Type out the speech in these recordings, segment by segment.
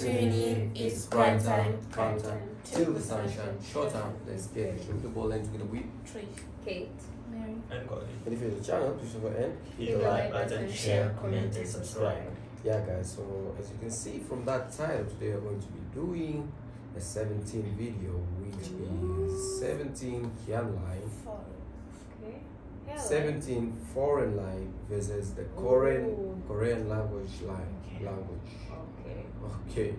tuning in. It's grind time, grind time. Till the sunshine, short time. Let's get it. Shoot the ball into the week. Trish. Kate. Mary. And Cody. And if you're the channel, please don't forget. Hit the like button, share, comment, and subscribe. Yeah, guys. So as you can see from that title, today we're going to be doing a 17 video, which is 17 Kian line, Okay. Yeah, 17 foreign line versus the Korean Ooh. Korean language line language. Okay.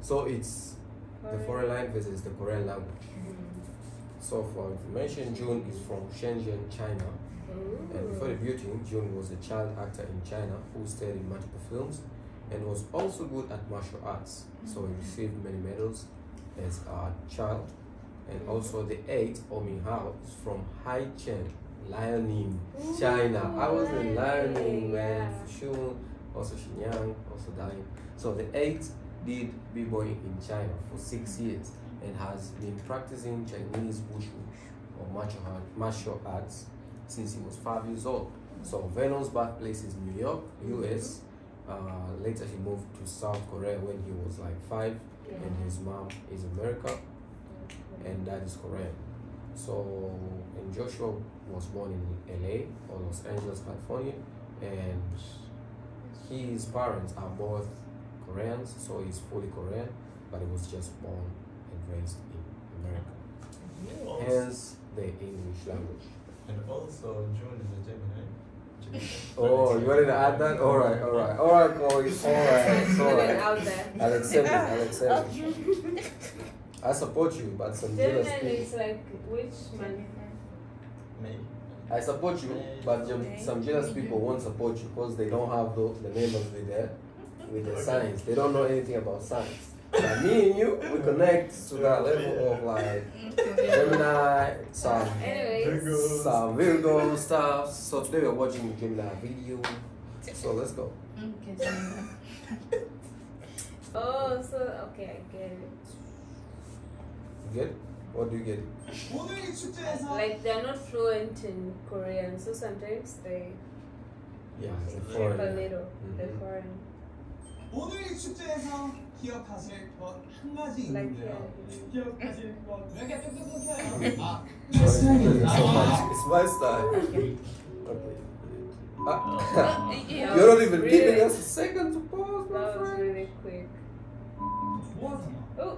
So it's the foreign line versus the Korean language. Mm. So for information, Jun is from Shenzhen, China. And before debuting, Jun was a child actor in China who starred in multiple films and was also good at martial arts. So he received many medals as a child. And also the eighth, Omi Hao, is from Haicheng, Liaoning, China. I was in Liaoning, man, for sure. Also Shenyang, also Dalian. So the eighth did b-boy in China for six years and has been practicing Chinese wushu or martial, art, martial arts since he was five years old. So Vernon's birthplace is New York, US. Uh, later he moved to South Korea when he was like five, and his mom is America and dad is Korean. So and Joshua was born in LA or Los Angeles, California, and his parents are both Koreans, so he's fully Korean, but he was just born and raised in America. Also, Hence the English language. and also, Jun is a Gemini. Gemini. Oh, you wanted to add that? All right, all right, all right, Chloe. All right, it's all Put out there. I'll accept it. I'll accept it. I support you, but some jealous Gemini is like which month? May. I support you, but jam- some jealous people won't support you because they don't have the, the members with their with the science. They don't know anything about science. But me and you, we connect to that level of like Gemini, some Anyways. some Virgo stuff. So today we're watching Gemini video. So let's go. Oh, so okay, I get it. You get? What do you get? Like they're not fluent in Korean, so sometimes they Yeah, it's a trip a foreign. little. The Mhm. foreign. 오늘 이 축제에서 기억하실 것 한 가지 Like 있는데요. yeah. 기억하실 것 왜 이렇게 뚝뚝뚝해요? 아, It's so much. It's my style. Okay. Ah, you're not even giving us a second to pause, my That was friend. really quick. 좋아하잖아. Oh,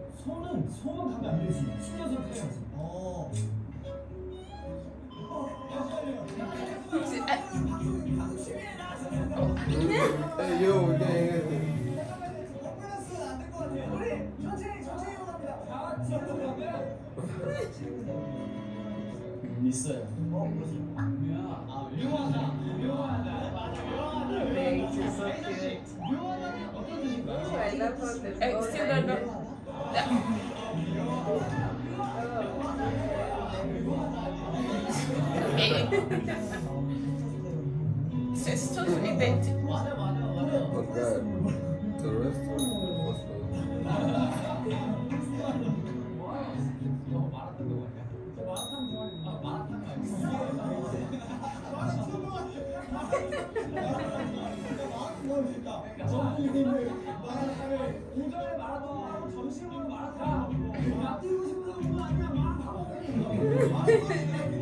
손은 손은 가면 안 되지. 숙여서 해야지. 어. 에요 네, 네, 있어요. 묘하다, 묘하다, 맞아, 묘하다. 네, it's so cute. 묘하다는 어떤 뜻인가요? I love her. I still don't know. Sisters identity. But that, the rest of it was like... ハハハ!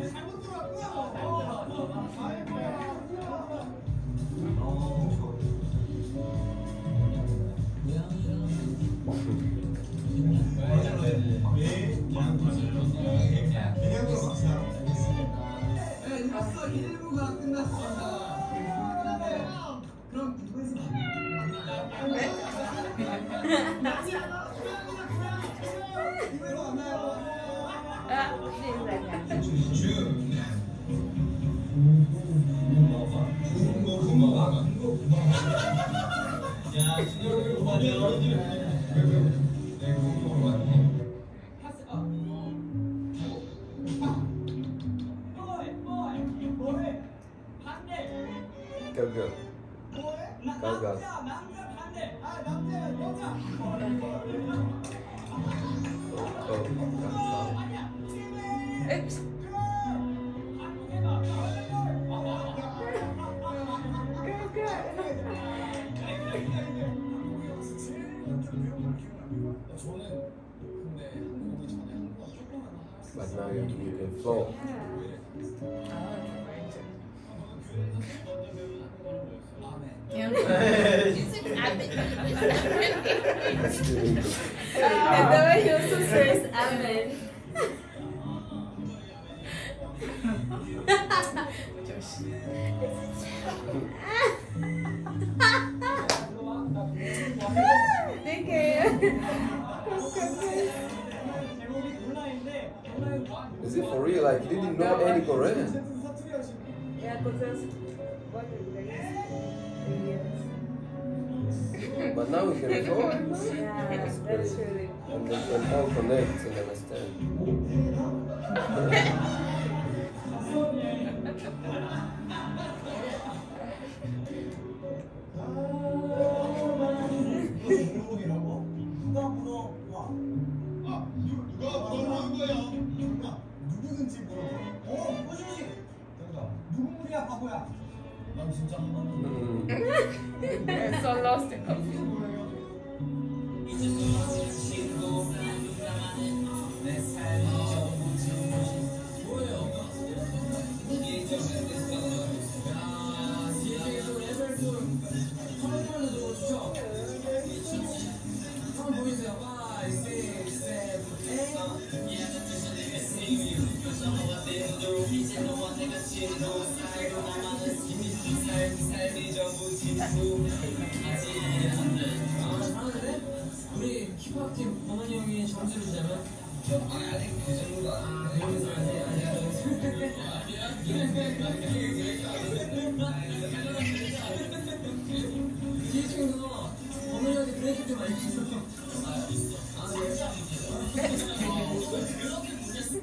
Yeah. But now you, you can flow. Yeah. It's an habit. Still English. And the way he also says amen. Thank Is it for real? Like, you didn't know any Korean? Yeah, because born in But now we can talk. Yeah, that's, really. And we can all connect and understand. Mm. I'm so lost and confused.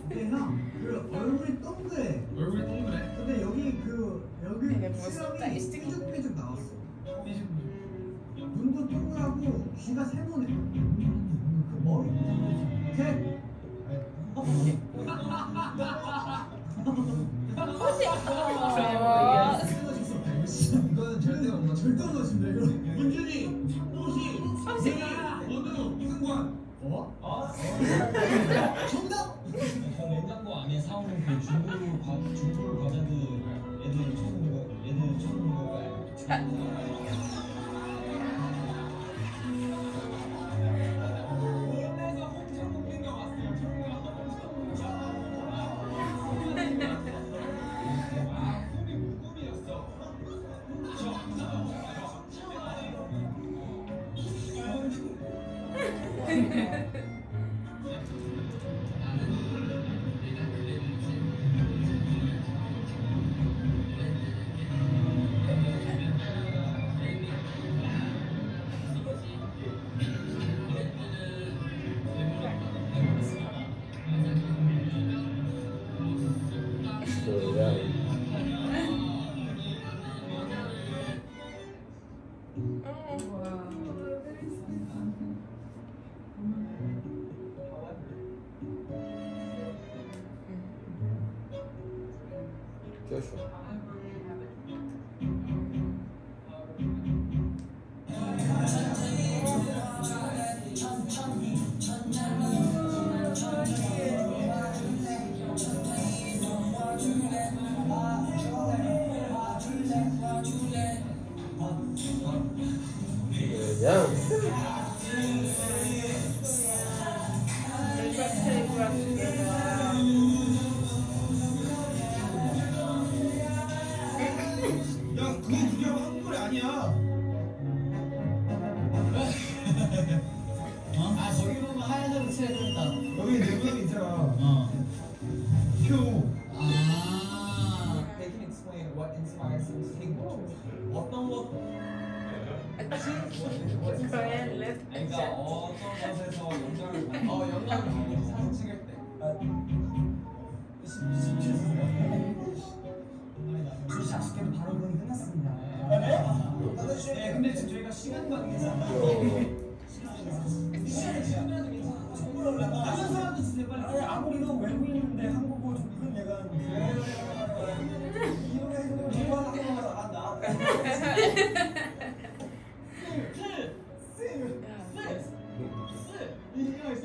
내가 그 얼굴이 동그래. 근데 여기 그 여기 이게 무슨 수염이 스타일이지? 삐죽삐죽 나왔어. 눈도 동그랗고 귀가 세모네. 그 머리. 셋. 어, 어? 아, 정답. 그 냉장고 안에 사오는 그 중고 과 중고 과자들 애들 쳐놓는 거 애들 쳐놓는 거가 옛 Sayang. 그러니까 어떤 곳에서 영상을 어 영상을 보고 사진 찍을 때 저희 아쉽게도 바로 그럼 끝났습니다. 네, 근데 지금 저희가 시간 관계상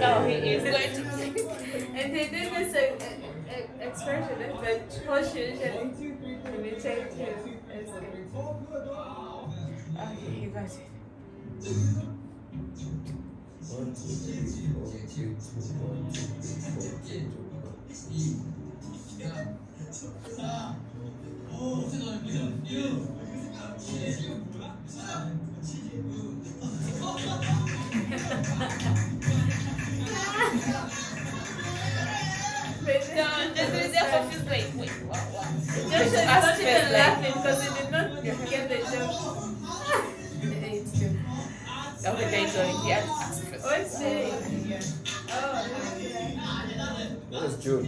No, he is going to. And they did this uh, uh, expression, the Hoshin, and we take two. It's good. Okay, he got it. One, two, three, four, three, two, one, two, three, four, three, two, one. Even first, like- laughing because he did not get the joke. It's good. Okay, there you go. He has to ask first. What's it? Oh, okay. That was Jun.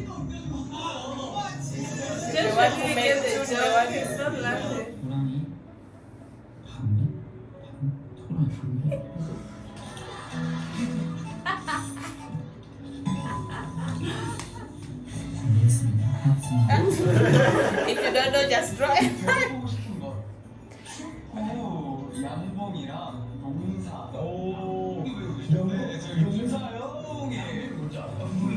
Joshua didn't get the joke. He's not laughing. If you don't know, just draw it. 해보고 싶은 거 축구, 양봉이랑 농사 오 용사요? 이게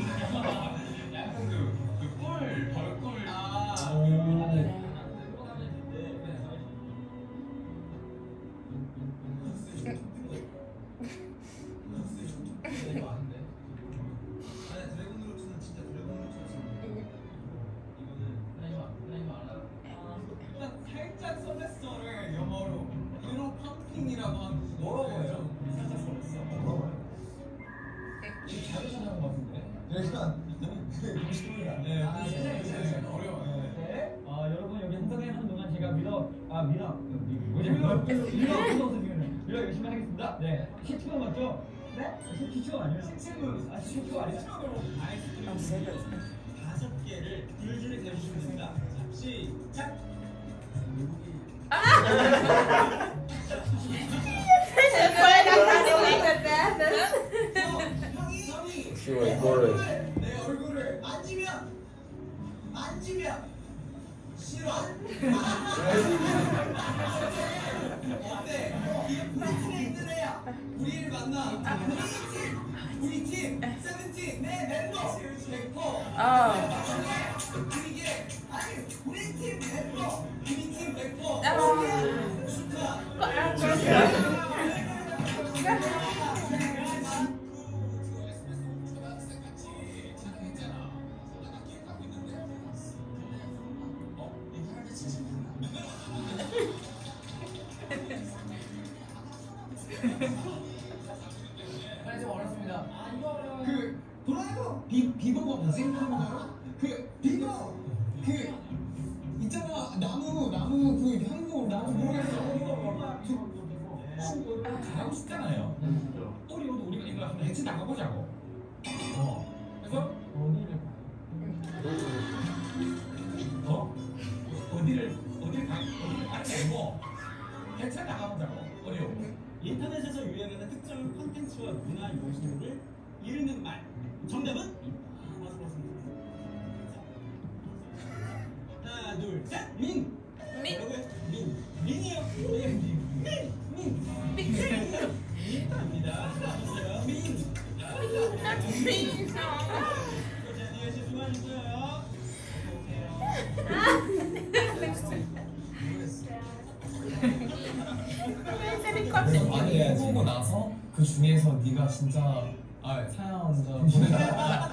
아 밀어 뭐지 밀어 밀어 밀어 밀어 열심히 하겠습니다. 네. 시추가 맞죠? 네? 시추가 아니에요. 시추 아 시추가 아니에요. 아이스크림 다섯 개를 줄줄이 대주시면 됩니다. 자, 시작. She was boring. 내 얼굴을 만지면 만지면 싫어. 어때? 이게 플라틴에 있는 애야. 우리를 만나. 우리 팀, 우리 팀, 세븐틴, 내 멤버, 백퍼. Oh. 이게 아니 우리 팀 멤버, 우리 팀 백퍼. 아. 축하. 나무 그 한국 나무 모르겠어. 잘하고 싶잖아요. 오늘 우리가 이거 한번 해치 나가보자고. 어. 그래서 어디를 어? 어디를 어디를 가 어디를 가고 해치 나가보자고. 어디요? 인터넷에서 유행하는 특정 콘텐츠와 문화 요소를 이르는 말. 정답은? 아. 하나, 둘, 셋. 민. 보고 나서 그 중에서 네가 진짜 아 사연자 보내라.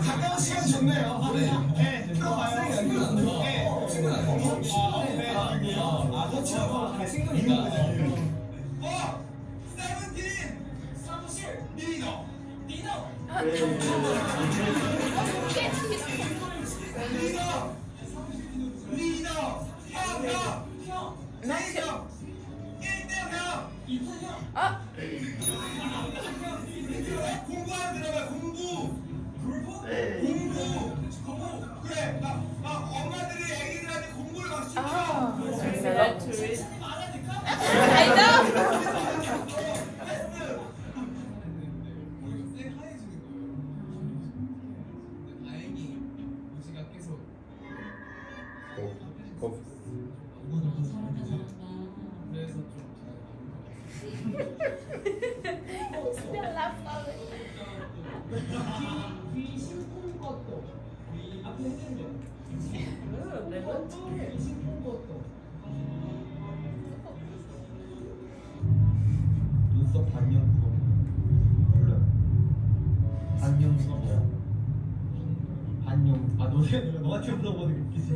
가까운 시간 좋네요. 네. 친구는 친구는 친구는 친구는 친구는 친구는 친구는 친구는 친구는 친구는 리더. 리더. 형, 형, 형. 리더. 1등 형. 2등 형. 아! 공부하는 들어가 공부. 공부. 공부. 그래. 막, 막 엄마들이 애기들한테 공부를 막 시켜. Read. 말하니까. I know. 눈썹 반영 그거 몰라요. 반영 그거 뭐야? 반영 아 너네 너한테 물어보는 게 웃기지.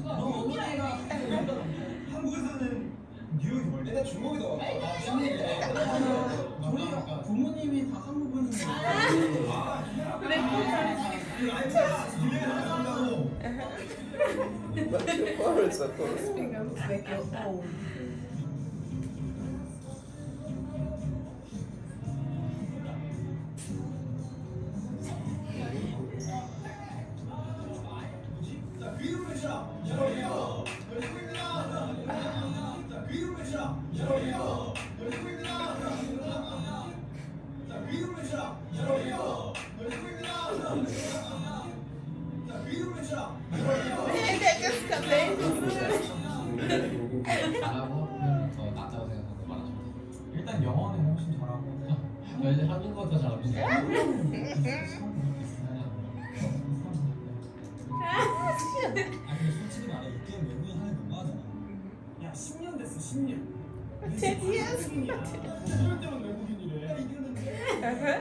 여기랑 한국에서는 뉴욕이 멀대. 일단 중국에도 왔고. 아, 우리 부모님이 다 한국 분이세요 But your parents are cool. Like your own. 외쳐라. 여기요. 열심히 있다. 자, 그 이름 외쳐라. They just come in. 잘하고 더 낫다고 생각하고 말하죠 일단 영어는 훨씬 잘하고 왜 한국어 더 잘합니다 아 근데 솔직히 말해 이 게임 외국인 하는 거 너무하잖아 야 10년 됐어 10년 Ten years. 10년 때만 외국인 Uh-huh.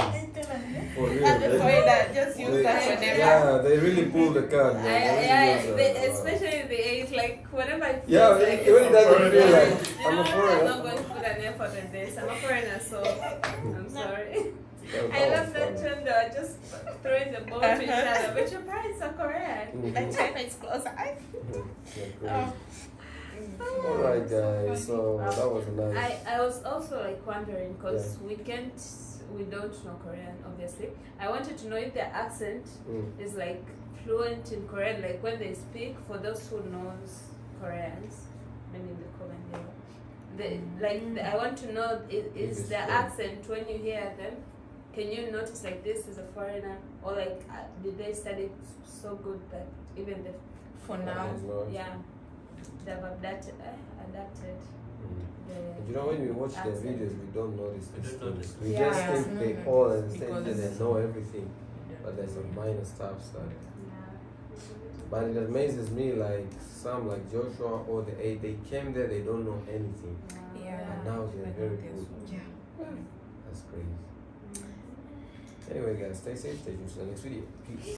and that, just use they. Yeah, they really pull the card. I, yeah, yeah the, especially the age, like whenever I feel yeah, like even it doesn't feel like I'm know, a foreigner. I'm not going to put an effort in this. I'm a foreigner, so I'm sorry. I love that trend though, just throwing the ball to each uh-huh. other, But your parents are Korean. Mm-hmm. China is close. I. Yeah, great. Oh. Alright, guys, so that was nice. I, I was also like wondering because we can't we don't know Korean obviously. I wanted to know if their accent Mm. is like fluent in Korean, like when they speak. For those who knows Koreans, maybe in the comment below. The, like the, I want to know is, If is their fluent. accent when you hear them? Can you notice like this is a foreigner or like uh, did they study so good that even the For now. Yeah they've adapted uh, adapted Mm. the you know, when we watch their accent. videos, we don't notice We these don't things. notice. We Yeah. just think they all understand Because that they know everything, but there's some minor stuff. So. Yeah. But it amazes me, like some like Joshua or the eight, they came there, they don't know anything. Yeah. And now they're very good. Yeah. That's crazy. Anyway, guys, stay safe, stay tuned to the next video. Peace.